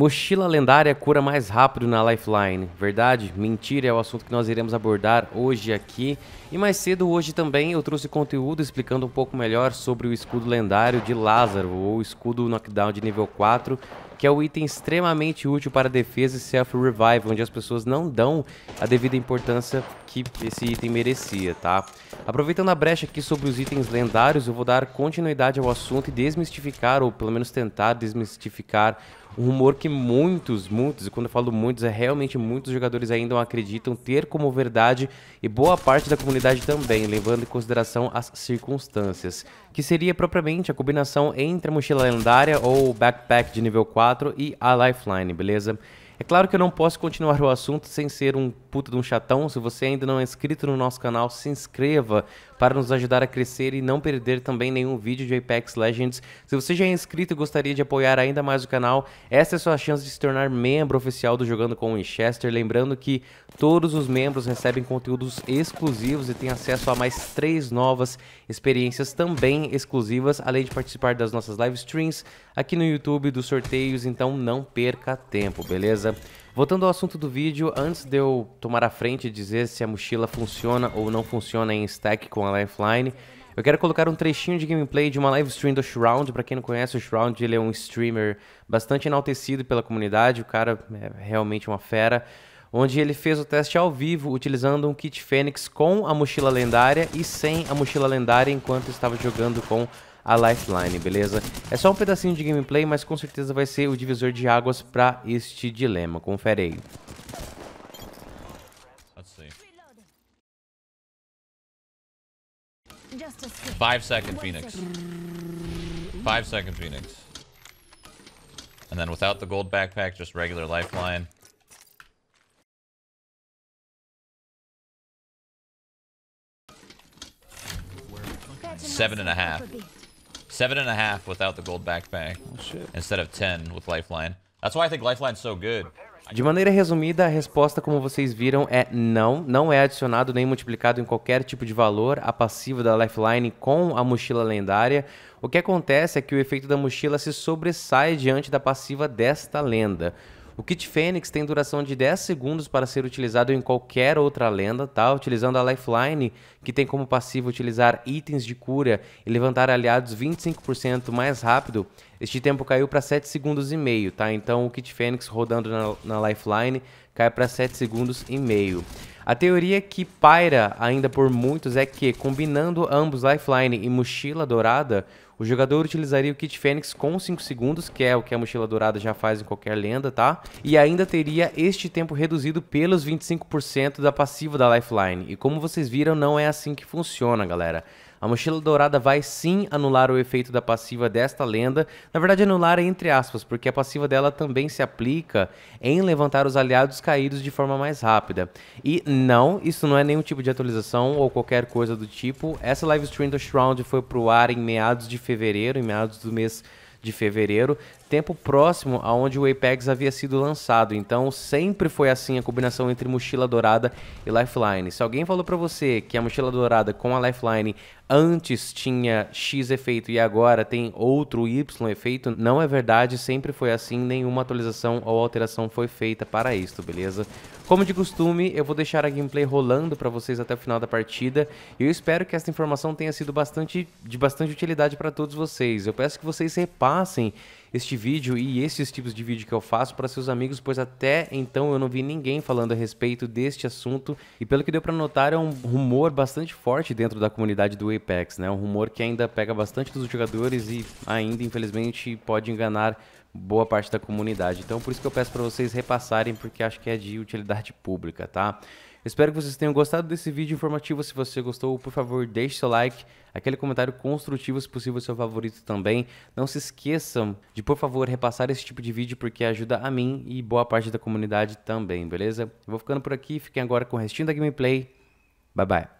Mochila lendária é cura mais rápido na Lifeline. Verdade? Mentira é o assunto que nós iremos abordar hoje aqui. E mais cedo hoje também eu trouxe conteúdo explicando um pouco melhor sobre o escudo lendário de Lázaro, ou escudo knockdown de nível 4, que é o um item extremamente útil para defesa e self-revive, onde as pessoas não dão a devida importância que esse item merecia, tá? Aproveitando a brecha aqui sobre os itens lendários, eu vou dar continuidade ao assunto e desmistificar, ou pelo menos tentar desmistificar, um rumor que muitos, muitos, e quando eu falo muitos, é realmente muitos jogadores ainda não acreditam ter como verdade e boa parte da comunidade também, levando em consideração as circunstâncias, que seria propriamente a combinação entre a mochila lendária ou o backpack de nível 4 e a lifeline, beleza? É claro que eu não posso continuar o assunto sem ser um puta de um chatão. Se você ainda não é inscrito no nosso canal, se inscreva para nos ajudar a crescer e não perder também nenhum vídeo de Apex Legends. Se você já é inscrito e gostaria de apoiar ainda mais o canal, essa é a sua chance de se tornar membro oficial do Jogando com Winchester. Lembrando que todos os membros recebem conteúdos exclusivos e têm acesso a mais três novas experiências também exclusivas, além de participar das nossas live streams aqui no YouTube, dos sorteios, então não perca tempo, beleza? Voltando ao assunto do vídeo, antes de eu tomar a frente e dizer se a mochila funciona ou não funciona em stack com a Lifeline, eu quero colocar um trechinho de gameplay de uma live stream do Shroud. Para quem não conhece, o Shroud ele é um streamer bastante enaltecido pela comunidade, o cara é realmente uma fera. Onde ele fez o teste ao vivo utilizando um kit Fênix com a mochila lendária e sem a mochila lendária enquanto estava jogando com a Lifeline, beleza? É só um pedacinho de gameplay, mas com certeza vai ser o divisor de águas para este dilema. Confere aí. Five second Phoenix. Five second Phoenix. And then without the gold backpack, just regular lifeline. Seven and a half. Seven and a half without the gold backpack. Oh, instead of ten with lifeline. That's why I think lifeline's so good. De maneira resumida, a resposta, como vocês viram, é não. Não é adicionado nem multiplicado em qualquer tipo de valor a passiva da Lifeline com a mochila lendária. O que acontece é que o efeito da mochila se sobressai diante da passiva desta lenda. O kit Fênix tem duração de 10 segundos para ser utilizado em qualquer outra lenda, tá? Utilizando a Lifeline, que tem como passivo utilizar itens de cura e levantar aliados 25% mais rápido. Este tempo caiu para 7 segundos e meio, tá? Então o kit Fênix rodando na, na Lifeline cai para 7 segundos e meio. A teoria que paira ainda por muitos é que, combinando ambos Lifeline e Mochila Dourada, o jogador utilizaria o Kit Fênix com 5 segundos, que é o que a Mochila Dourada já faz em qualquer lenda, tá? E ainda teria este tempo reduzido pelos 25% da passiva da Lifeline. E como vocês viram, não é assim que funciona, galera. A mochila dourada vai sim anular o efeito da passiva desta lenda. Na verdade, anular é entre aspas, porque a passiva dela também se aplica em levantar os aliados caídos de forma mais rápida. E não, isso não é nenhum tipo de atualização ou qualquer coisa do tipo. Essa live stream do Shroud foi pro ar em meados de fevereiro, em meados do mês de fevereiro tempo próximo aonde o Apex havia sido lançado. Então sempre foi assim a combinação entre mochila dourada e lifeline. Se alguém falou para você que a mochila dourada com a lifeline antes tinha X efeito e agora tem outro Y efeito, não é verdade, sempre foi assim, nenhuma atualização ou alteração foi feita para isto, beleza? Como de costume, eu vou deixar a gameplay rolando para vocês até o final da partida. Eu espero que esta informação tenha sido bastante de bastante utilidade para todos vocês. Eu peço que vocês repassem este vídeo e esses tipos de vídeo que eu faço para seus amigos, pois até então eu não vi ninguém falando a respeito deste assunto e pelo que deu para notar é um rumor bastante forte dentro da comunidade do Apex, né? Um rumor que ainda pega bastante dos jogadores e ainda infelizmente pode enganar boa parte da comunidade. Então por isso que eu peço para vocês repassarem porque acho que é de utilidade pública, tá? Espero que vocês tenham gostado desse vídeo informativo. Se você gostou, por favor, deixe seu like, aquele comentário construtivo, se possível, seu favorito também. Não se esqueçam de, por favor, repassar esse tipo de vídeo, porque ajuda a mim e boa parte da comunidade também, beleza? vou ficando por aqui, fiquem agora com o restinho da gameplay. Bye bye.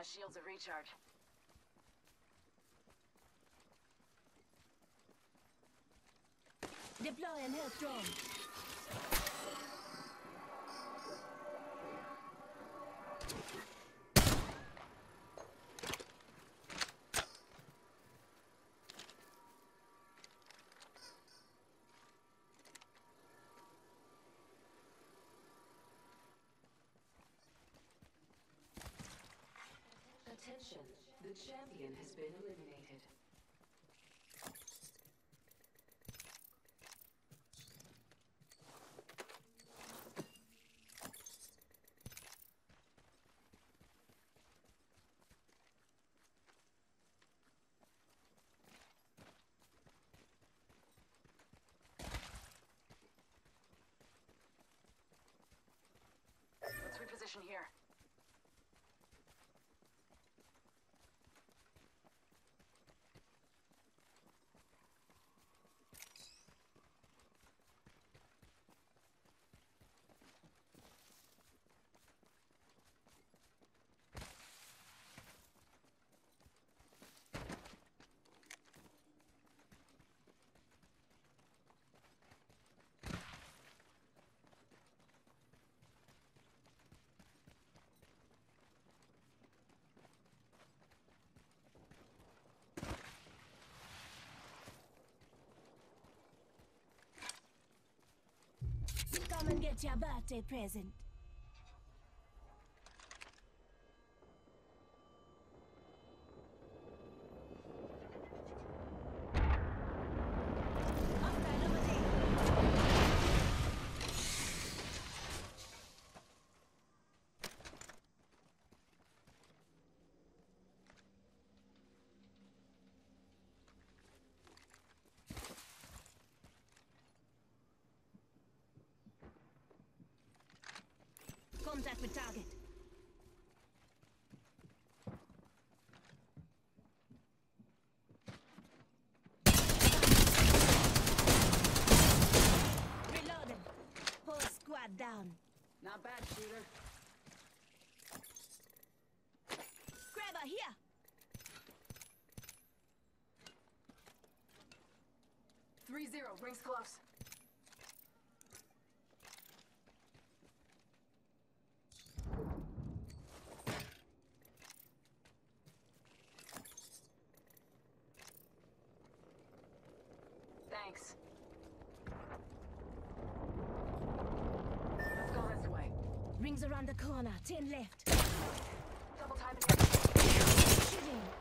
my shields a recharge. Deploy and help drone. Attention, the champion has been eliminated. Let's reposition here. Come and get your birthday present. Contact with target. Reloaded. Whole squad down. Not bad, shooter. Grabber, here! Three zero, rings close. Rings around the corner. Ten left. Double time. Shooting.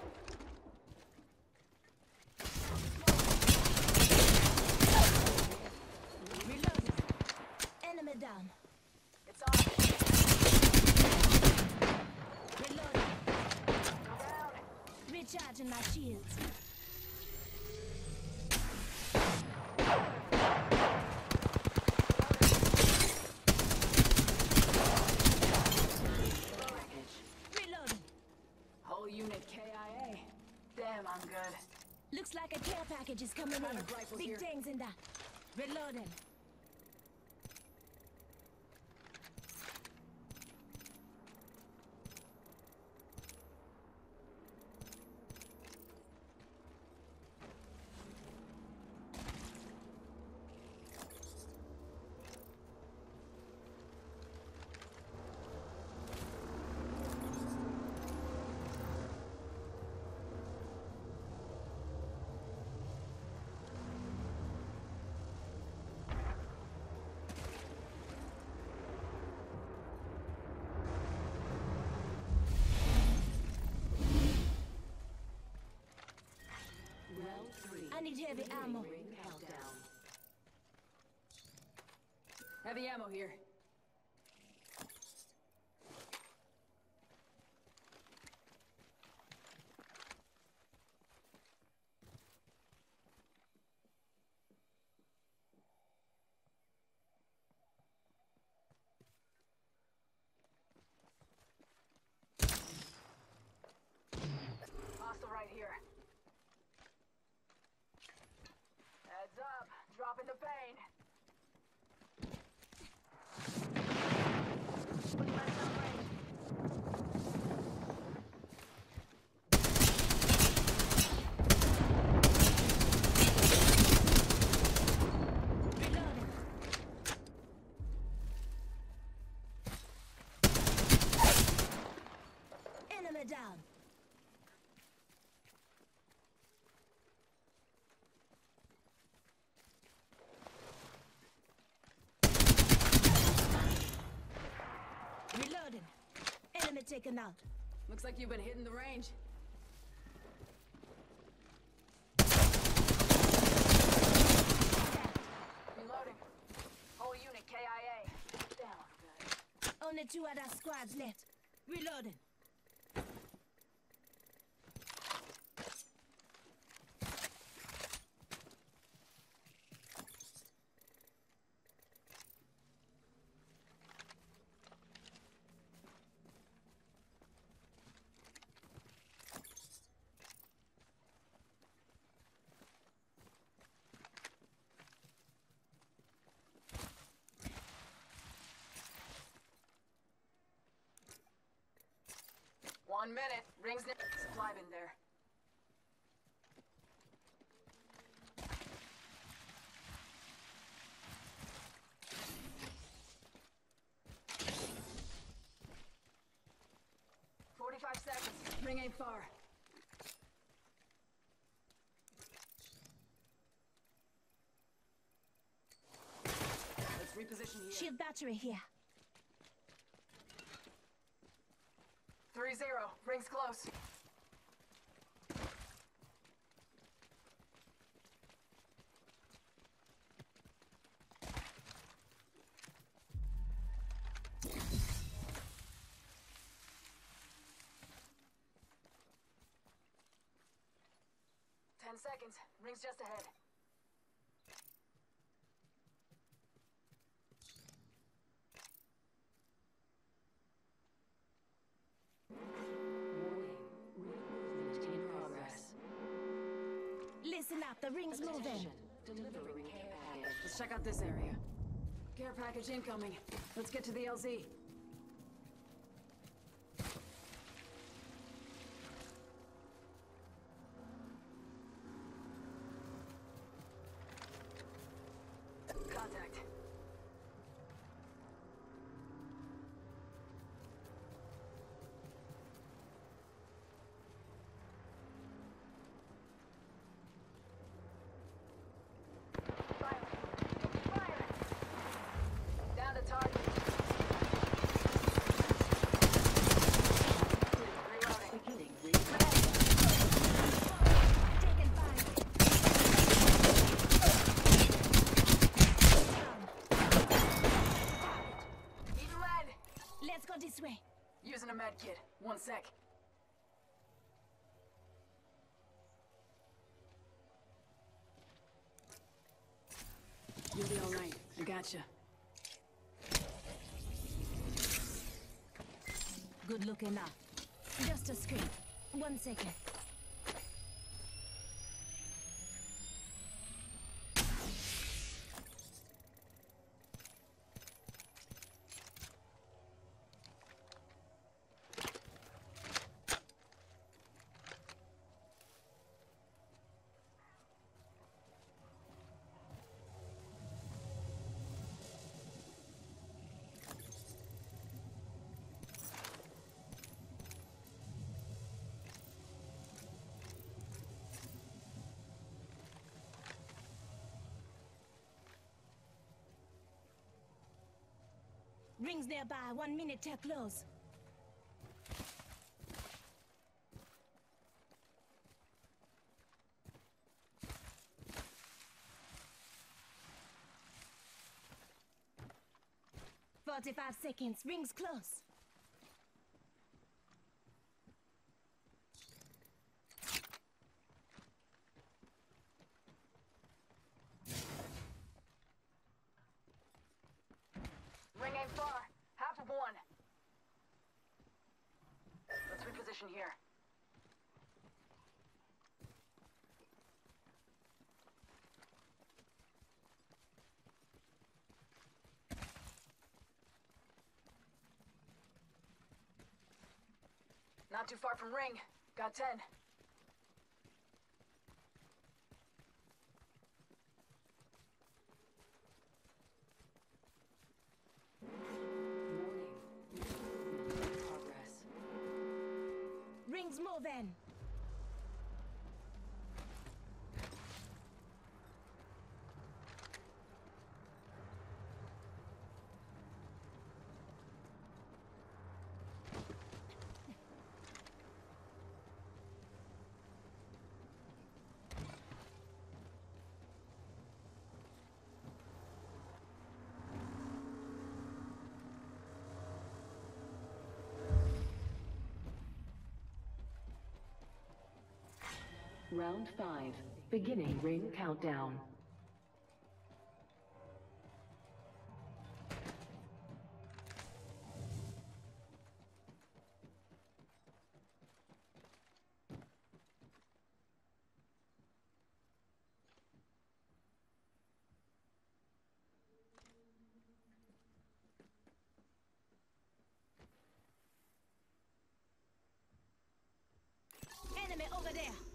Looks like a care package is coming in. Big things in that. Reloading. need heavy ammo. Heavy ammo here. the pain. taken out. Looks like you've been hitting the range. Reloading. Whole unit KIA. Down. Only two other squads left. Reloading. One minute. Rings in supply bin there. Forty-five seconds. Ring ain't far. Let's reposition here. Shield battery here. us. Ten seconds. Rings just ahead. Moving. care package. Let's check out this area. Care package incoming. Let's get to the LZ. kid. One sec. You'll be all right. I gotcha. Good looking now. Just a screen. One second. Rings nearby, one minute till close. Forty-five seconds, rings close. Not too far from ring. Got ten. Round 5. Beginning ring countdown. Enemy over there!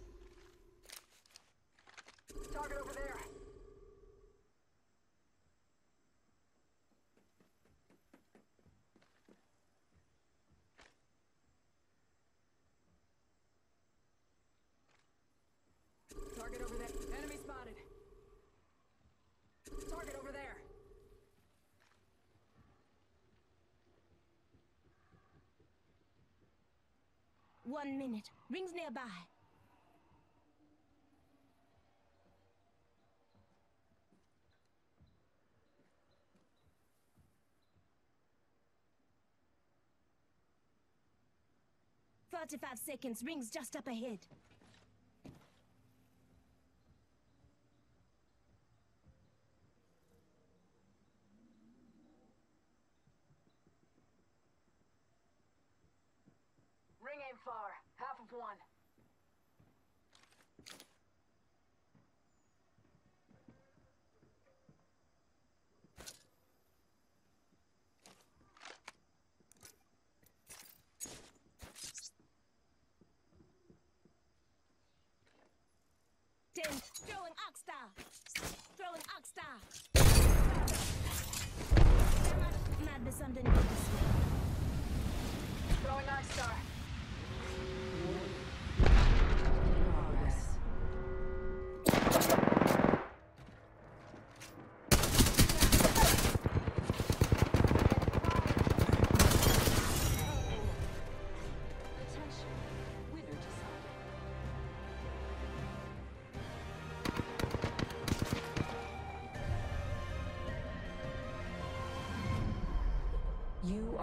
One minute. Rings nearby. Thirty-five seconds. Rings just up ahead. flame fire. Half of one. Throwing Oxstar. Throwing Oxstar. Throwing Oxstar.